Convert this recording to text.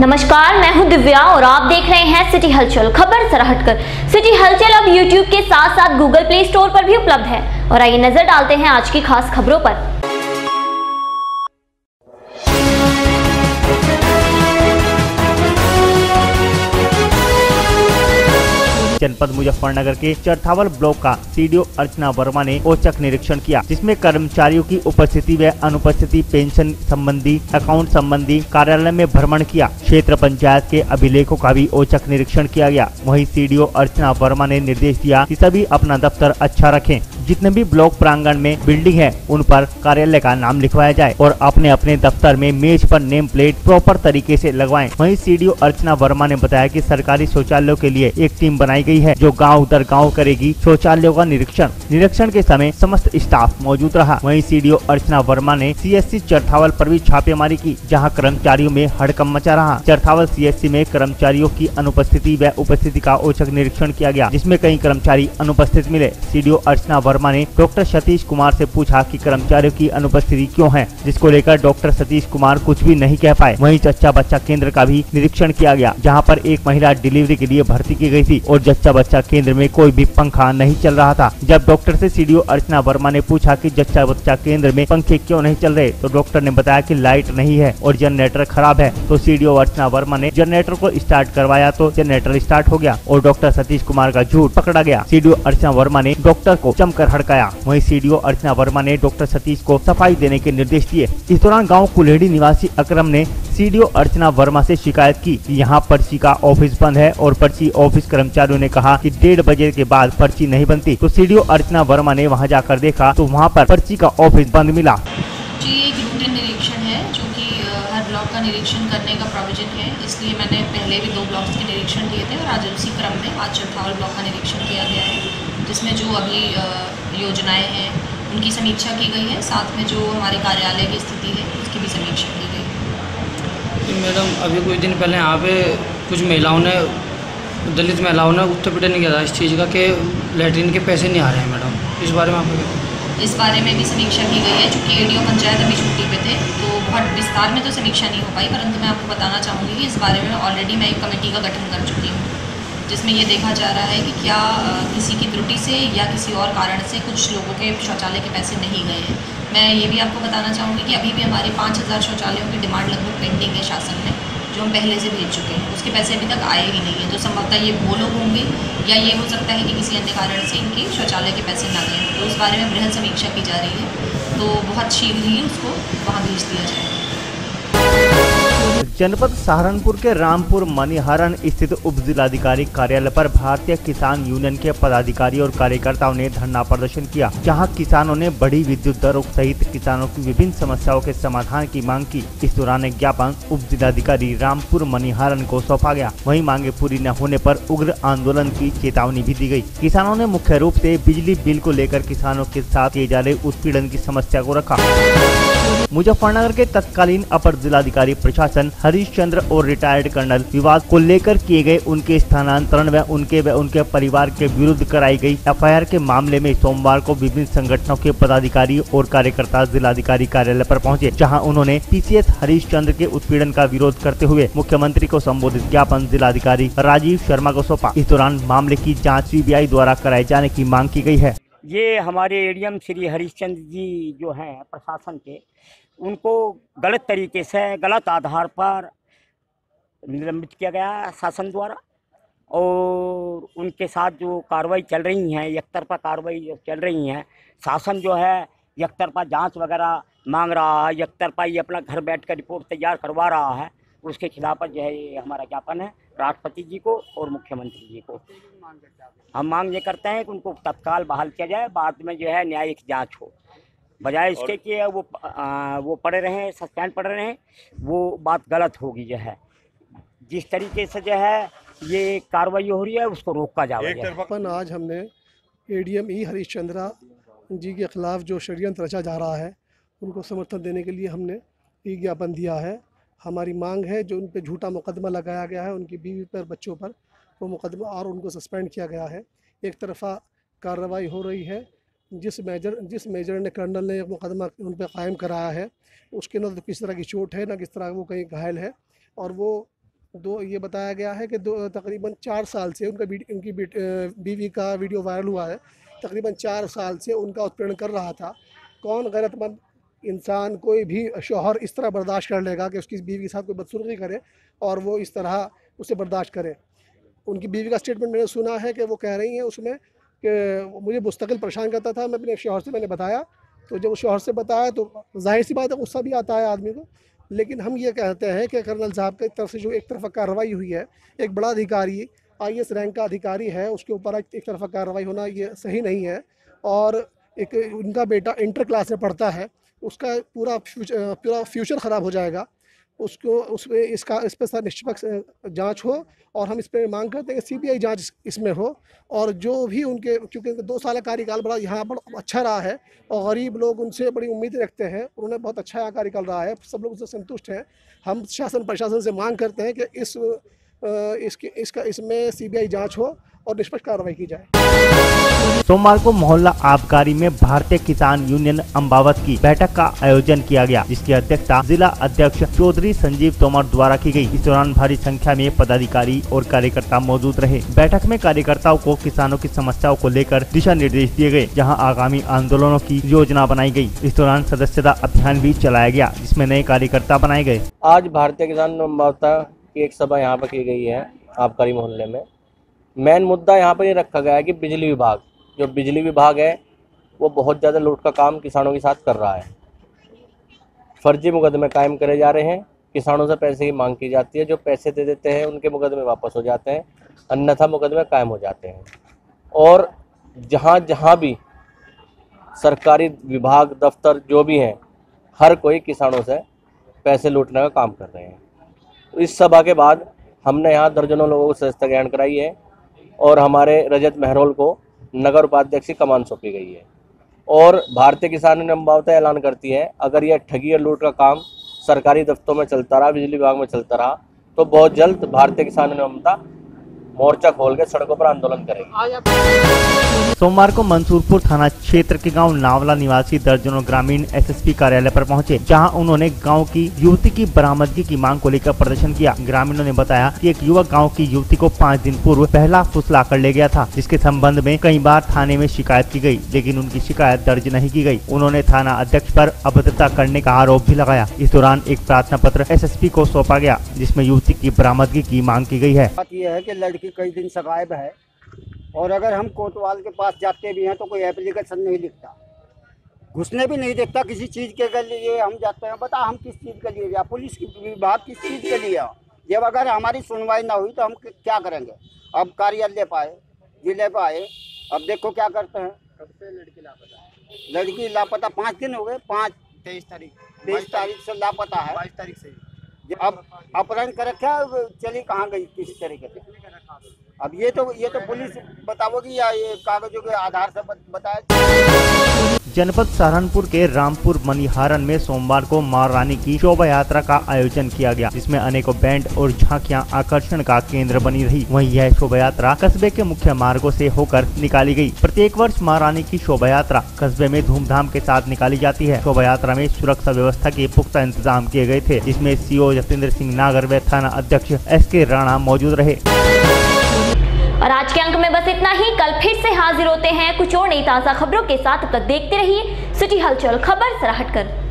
नमस्कार, मैं हूँ दिव्या और आप देख रहे हैं सिटी हलचल। खबर जरा हटकर। सिटी हलचल अब यूट्यूब के साथ साथ गूगल प्ले स्टोर पर भी उपलब्ध है। और आइए नज़र डालते हैं आज की खास खबरों पर। जनपद मुजफ्फरनगर के चरथावल ब्लॉक का सीडीओ अर्चना वर्मा ने औचक निरीक्षण किया, जिसमें कर्मचारियों की उपस्थिति व अनुपस्थिति, पेंशन संबंधी, अकाउंट संबंधी कार्यालय में भ्रमण किया। क्षेत्र पंचायत के अभिलेखों का भी औचक निरीक्षण किया गया। वही सीडीओ अर्चना वर्मा ने निर्देश दिया की सभी अपना दफ्तर अच्छा रखें। जितने भी ब्लॉक प्रांगण में बिल्डिंग है, उन पर कार्यालय का नाम लिखवाया जाए और अपने अपने दफ्तर में मेज पर नेम प्लेट प्रॉपर तरीके से लगवाएँ। वहीं सीडीओ अर्चना वर्मा ने बताया कि सरकारी शौचालयों के लिए एक टीम बनाई गई है, जो गाँव दर गाँव करेगी शौचालयों का निरीक्षण। निरीक्षण के समय समस्त स्टाफ मौजूद रहा। वहीं सीडीओ अर्चना वर्मा ने सीएससी चरथावल पर भी छापेमारी की, जहाँ कर्मचारियों में हड़कम मचा रहा। चरथावल सीएससी में कर्मचारियों की अनुपस्थिति व उपस्थिति का औचक निरीक्षण किया गया, जिसमें कई कर्मचारी अनुपस्थित मिले। सीडीओ अर्चना वर्मा ने डॉक्टर सतीश कुमार से पूछा कि कर्मचारियों की अनुपस्थिति क्यों है, जिसको लेकर डॉक्टर सतीश कुमार कुछ भी नहीं कह पाए। वहीं जच्चा बच्चा केंद्र का भी निरीक्षण किया गया, जहाँ पर एक महिला डिलीवरी के लिए भर्ती की गई थी और जच्चा बच्चा केंद्र में कोई भी पंखा नहीं चल रहा था। जब डॉक्टर से सीडीओ अर्चना वर्मा ने पूछा कि जच्चा बच्चा केंद्र में पंखे क्यों नहीं चल रहे तो डॉक्टर ने बताया कि लाइट नहीं है और जनरेटर खराब है। तो सीडीओ अर्चना वर्मा ने जनरेटर को स्टार्ट करवाया तो जनरेटर स्टार्ट हो गया और डॉक्टर सतीश कुमार का झूठ पकड़ा गया। सीडीओ अर्चना वर्मा ने डॉक्टर को जमकर हड़काया। वहीं सीडीओ अर्चना वर्मा ने डॉक्टर सतीश को सफ़ाई देने के निर्देश दिए। इस दौरान गाँव कुल्हेड़ी निवासी अक्रम ने सीडीओ अर्चना वर्मा से शिकायत की। कि यहाँ पर्ची का ऑफ़िस बंद है और पर्ची ऑफ़िस कर्मचारियों ने कहा कि डेढ़ बजे के बाद पर्ची नहीं बनती। तो सीडीओ अर्चना वर्मा ने वहाँ जाकर देखा तो वहाँ पर पर्ची का ऑफ़िस बंद मिला। ब्लॉक का निरीक्षण करने का प्रोविज़न है। इसलिए मैंने पहले भी दो ब्लॉक्स के निरीक्षण किए थे और आज उसी क्रम में आज चौथावल ब्लॉक का निरीक्षण किया गया है। जिसमें जो अभी योजनाएँ हैं उनकी समीक्षा की गई है। साथ में जो हमारे कार्यालय की स्थिति है उसकी भी समीक्षा की गई है। मैडम अभी कुछ दिन पहले यहाँ पे कुछ महिलाओं ने दलित महिलाओं ने उत्तर किया था। इस चीज़ का कि लेटरिन के पैसे नहीं आ रहे हैं मैडम। इस बारे में आपको इस बारे में भी समीक्षा की गई है। चूँकि एडीओ पंचायत अभी छुट्टी पे थे तो बहुत विस्तार में तो समीक्षा नहीं हो पाई परंतु मैं आपको बताना चाहूँगी कि इस बारे में ऑलरेडी मैं एक कमेटी का गठन कर चुकी हूँ। जिसमें ये देखा जा रहा है कि क्या किसी की त्रुटि से या किसी और कारण से कुछ लोगों के शौचालय के पैसे नहीं गए हैं। मैं ये भी आपको बताना चाहूँगी कि अभी भी हमारे पाँच हज़ार शौचालयों की डिमांड लगभग पेंडिंग है शासन में, जो हम पहले से भेज चुके हैं। उसके पैसे अभी तक आए ही नहीं हैं। तो संभवतः ये वो लोग होंगे या ये हो सकता है कि किसी अन्य कारण से इनके शौचालय के पैसे ना गए। तो उस बारे में बृहद समीक्षा की जा रही है। तो बहुत शीघ्र ही उसको वहाँ भेज दिया जाएगा जनपद सहारनपुर के रामपुर मनिहारन स्थित उप जिलाधिकारी कार्यालय पर भारतीय किसान यूनियन के पदाधिकारी और कार्यकर्ताओं ने धरना प्रदर्शन किया, जहाँ किसानों ने बड़ी विद्युत दरों सहित किसानों की विभिन्न समस्याओं के समाधान की मांग की। इस दौरान एक ज्ञापन उप जिलाधिकारी रामपुर मनिहारन को सौंपा गया। वही मांगे पूरी न होने पर उग्र आंदोलन की चेतावनी भी दी गई किसानों ने मुख्य रूप ऐसी बिजली बिल को लेकर किसानों के साथ किए जा रहे उत्पीड़न की समस्या को रखा। मुजफ्फरनगर के तत्कालीन अपर जिलाधिकारी प्रशासन हरीश चंद्र और रिटायर्ड कर्नल विवाद को लेकर किए गए उनके स्थानांतरण व उनके व उनके परिवार के विरुद्ध कराई गई एफआईआर के मामले में सोमवार को विभिन्न संगठनों के पदाधिकारी और कार्यकर्ता जिलाधिकारी कार्यालय पर पहुँचे, जहाँ उन्होंने पीसीएस हरीश चंद्र के उत्पीड़न का विरोध करते हुए मुख्यमंत्री को संबोधित ज्ञापन जिलाधिकारी राजीव शर्मा को सौंपा। इस दौरान मामले की जाँच सीबीआई द्वारा कराए जाने की मांग की गई है। ये हमारे एडीएम श्री हरिश्चंद्र जी जो हैं प्रशासन के उनको गलत तरीके से, गलत आधार पर निलंबित किया गया शासन द्वारा और उनके साथ जो कार्रवाई चल रही हैं, एकतरफा कार्रवाई चल रही हैं, शासन जो है एकतरफा जाँच वगैरह मांग रहा है, एकतरफा ये अपना घर बैठ कर रिपोर्ट तैयार करवा रहा है। उसके खिलाफ जो है ये हमारा ज्ञापन है राष्ट्रपति जी को और मुख्यमंत्री जी को। हम मांग ये करते हैं कि उनको तत्काल बहाल किया जाए, बाद में जो है न्यायिक जाँच हो। बजाय इसके कि वो आ, वो पड़े रहें सस्पेंड पढ़ रहे हैं वो बात गलत होगी जो है। जिस तरीके से जो है ये कार्रवाई हो रही है उसको रोका जा जाए ज्ञापन आज हमने एडीएम ई हरीश चंद्रा जी के खिलाफ जो षड्यंत्र रचा जा रहा है उनको समर्थन देने के लिए हमने ई ज्ञापन दिया है। हमारी मांग है जो उन पर झूठा मुकदमा लगाया गया है उनकी बीवी पर बच्चों पर वो मुकदमा और उनको सस्पेंड किया गया है। एक तरफा कार्रवाई हो रही है जिस मेजर जिस मेजर ने कर्नल ने मुकदमा उन पर कायम कराया है, उसके न तो किस तरह की चोट है, ना किस तरह वो कहीं घायल है। और वो दो, ये बताया गया है कि दो, तकरीबन चार साल से उनका उनकी बीवी का वीडियो वायरल हुआ है। तकरीबन चार साल से उनका उत्पीड़न कर रहा था। कौन गैरतमंद इंसान कोई भी शोहर इस तरह बर्दाश्त कर लेगा कि उसकी बीवी के साथ कोई बदसलूकी करे और वो इस तरह उसे बर्दाश्त करे? उनकी बीवी का स्टेटमेंट मैंने सुना है कि वो कह रही हैं उसमें कि मुझे मुस्तकिल परेशान करता था, मैं अपने शोहर से मैंने बताया। तो जब उस शोहर से बताया तो ज़ाहिर सी बात है गुस्सा भी आता है आदमी को। लेकिन हम ये कहते हैं कि कर्नल साहब की तरफ़ से जो एक तरफा कार्रवाई हुई है, एक बड़ा अधिकारी, आई एस रैंक का अधिकारी है, उसके ऊपर एक तरफा कार्रवाई होना ये सही नहीं है। और एक उनका बेटा इंटर क्लास में पढ़ता है, उसका पूरा फ्यूचर पूरा फ्यूचर ख़राब हो जाएगा। उसको, उसमें इसका, इस पर निष्पक्ष जाँच हो और हम इस पर मांग करते हैं कि सीबीआई जाँच इसमें हो और जो भी उनके, क्योंकि दो साल का कार्यकाल बड़ा यहाँ पर अच्छा रहा है और गरीब लोग उनसे बड़ी उम्मीद रखते हैं, उन्होंने बहुत अच्छा कार्यकाल रहा है, सब लोग उससे संतुष्ट हैं। हम शासन, प्रशासन से मांग करते हैं कि इस इसके, इसका, इसमें सीबीआई जाँच हो और निष्पक्ष कार्रवाई की जाए। सोमवार को मोहल्ला आबकारी में भारतीय किसान यूनियन अम्बावत की बैठक का आयोजन किया गया। जिसकी अध्यक्षता जिला अध्यक्ष चौधरी संजीव तोमर द्वारा की गई। इस दौरान भारी संख्या में पदाधिकारी और कार्यकर्ता मौजूद रहे। बैठक में कार्यकर्ताओं को किसानों की समस्याओं को लेकर दिशा निर्देश दिए गए। जहाँ आगामी आंदोलनों की योजना बनाई गई। इस दौरान सदस्यता अभियान भी चलाया गया जिसमें नए कार्यकर्ता बनाए गए। आज भारतीय किसान वार्ता की एक सभा यहाँ पर की गई है आबकारी मोहल्ले में। मेन मुद्दा यहाँ पर ये रखा गया है कि बिजली विभाग, जो बिजली विभाग है, वो बहुत ज़्यादा लूट का काम किसानों के साथ कर रहा है। फर्जी मुकदमे कायम करे जा रहे हैं, किसानों से पैसे की मांग की जाती है, जो पैसे दे देते हैं, उनके मुकदमे वापस हो जाते हैं, अन्यथा मुकदमे कायम हो जाते हैं। और जहाँ जहाँ भी सरकारी विभाग, दफ्तर, जो भी हैं, हर कोई किसानों से पैसे लूटने का काम कर रहे हैं। तो इस सभा के बाद हमने यहाँ दर्जनों लोगों को सदस्यता ग्रहण कराई है और हमारे रजत मेहरोल को नगर उपाध्यक्ष की कमान सौंपी गई है। और भारतीय किसान यूनियन अम्बावता ऐलान करती है, अगर यह ठगी और लूट का काम सरकारी दफ्तरों में चलता रहा, बिजली विभाग में चलता रहा तो बहुत जल्द भारतीय किसान यूनियन मोर्चा खोल के सड़कों पर आंदोलन करेगी। सोमवार को मंसूरपुर थाना क्षेत्र के गाँव नावला निवासी दर्जनों ग्रामीण एसएसपी कार्यालय पर पहुँचे जहाँ उन्होंने गाँव की युवती की बरामदगी की मांग को लेकर प्रदर्शन किया। ग्रामीणों ने बताया कि एक युवक गाँव की युवती को पाँच दिन पूर्व पहला फुसला कर ले गया था जिसके संबंध में कई बार थाने में शिकायत की गई लेकिन उनकी शिकायत दर्ज नहीं की गई उन्होंने थाना अध्यक्ष आरोप अभद्रता करने का आरोप भी लगाया। इस दौरान एक प्रार्थना पत्र एसएसपी को सौंपा गया जिसमें युवती की बरामदगी की मांग की गई है। बात कि कई दिन से गायब है। और अगर हम कोतवाल के पास जाते भी हैं तो कोई एप्लीकेशन नहीं लिखता घुसने भी नहीं देखता किसी चीज़ के लिए हम जाते हैं बता हम किस चीज़ के लिए या पुलिस की विभाग किस चीज़ के लिए? जब अगर हमारी सुनवाई ना हुई तो हम क्या करेंगे? अब कार्यालय पे आए ज़िले पे आए अब देखो क्या करते हैं। कब से लड़की लापता लड़की लापता पाँच दिन हो गए पाँच तेईस तारीख। तेईस तारीख से लापता है। बाईस तारीख से अब अपहरण कर रखा चली कहाँ गई, किस तरीके से? अब ये तो ये तो पुलिस बताओगी या ये कागजों के आधार से बत- बताया? जनपद सहारनपुर के रामपुर मनिहारन में सोमवार को माँ रानी की शोभा यात्रा का आयोजन किया गया, जिसमें अनेकों बैंड और झांकियाँ आकर्षण का केंद्र बनी रही। वहीं यह शोभा यात्रा कस्बे के मुख्य मार्गों से होकर निकाली गई। प्रत्येक वर्ष माँ रानी की शोभा यात्रा कस्बे में धूमधाम के साथ निकाली जाती है। शोभा यात्रा में सुरक्षा व्यवस्था के पुख्ता इंतज़ाम किए गए थे, जिसमें सीओ जतेंद्र सिंह नागर व थाना अध्यक्ष एस के राणा मौजूद रहे। और आज के अंक में बस इतना ही। कल फिर से हाजिर होते हैं कुछ और नई ताज़ा खबरों के साथ। तक देखते रहिए सिटी हलचल। खबर सराहट कर।